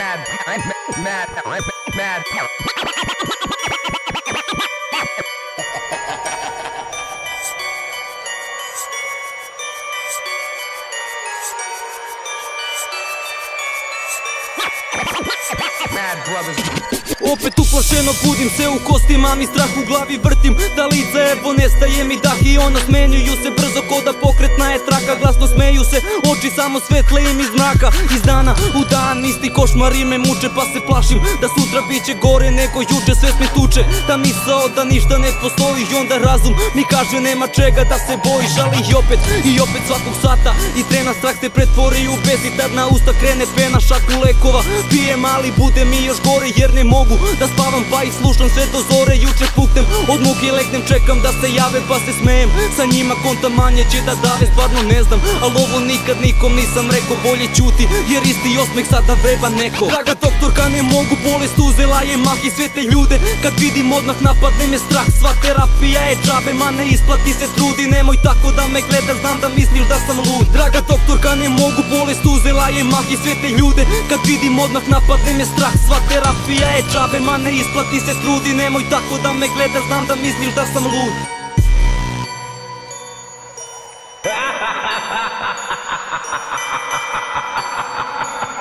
mad, mad, mad, mad. Mad brothers. Opet uplašeno budim se u kostima mi strah u glavi vrtim. Da lice evo nestaje mi dah i ono smenjuju se brzo ko da pokretna je traka. Glasno smeju se, oči samo svetle im iz mraka. Iz dana u dan isti košmari me muče pa se plašim Da sutra bit će gore nego juče. Sve mi tuče Ta misao da ništa ne postoji. I onda razum mi kaže nema čega da se bojiš. Ali i opet, i opet svakog sata i trena strah te pretvori u bes i tad na usta krene pena šaku lekova. Pijem ali bude mi još gore jer ne mogu da spavam pa ih slušam sve do zore. Juče puknem, od muke legnem čekam da se jave pa se smejem. Sa njima konta manje će da dave stvarno ne znam. Al ovo nikad nikom nisam rekao bolje ćuti Jer isti osmeh sada vreba neko. Draga doktorka ne mogu bolest uzela je mah i sve te ljude. Kad vidim odmah napadne me strah. Sva terapija je džabe ma ne isplati se trudi. Nemoj tako da me gledaš znam da misliš da sam lud. Draga doktorka ne mogu bolest uzela je mah i sve te ljude. Kad vidim odmah napadne me strah. Sva terapija je džabe ma ne isplati se trudi. Nemoj tako da me gledaš znam da misliš da sam lud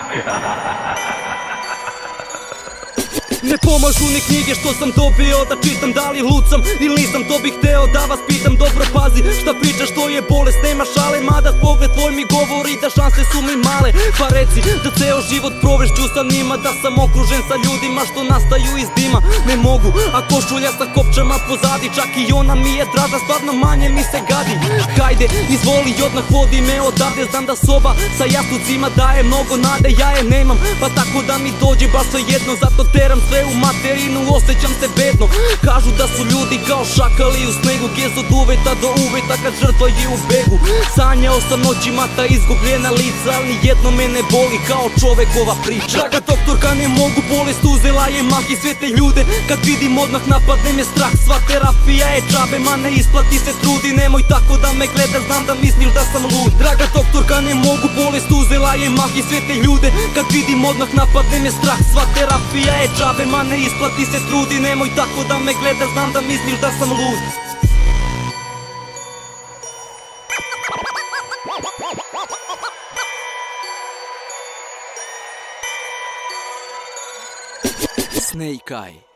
Ne pomažu ni knjige što sam dobio da čitam Da li lucam ili nisam to bih hteo da vas pitam Dobro pazi šta pričaš to je bolest Nema šale mada pogled tvoj mi govori da šanse su mi male. Pa reci da ceo život provešću sa njima Da sam okružen sa ljudima što nastaju iz dima. Ne mogu a košulja sa kopčama pozadi Čak i ona mi je draža stvarno manje mi se gadi. Hajde izvoli odmah vodi me odavde Znam da soba sa jastucima daje mnogo nade Ja je nemam pa tako da mi dođe baš sve jedno Zato teram sve u materinu, osjećam se bedno. Kažu da su ljudi kao šakali u snegu Gdje od uveta do uveta kad žrtva je u begu. Sanjao sam noćima ta izgubljena lica Ali jedno me ne boli kao čovekova priča. Draga doktorka ne mogu bolest uzela je mah i sve te ljude. Kad vidim odmah napadne me strah Sva terapija je džabe ma ne isplati se trudi Nemoj tako da me gledaš znam da misliš da sam lud. Draga doktorka ne mogu bolest uzela je mah i sve te ljude. Kad vidim odmah napadne me strah Sva terapija je džabe ma ne isplati se trudi Nemoj tako da me gledaš znam da misliš da sam lud. Snake Eye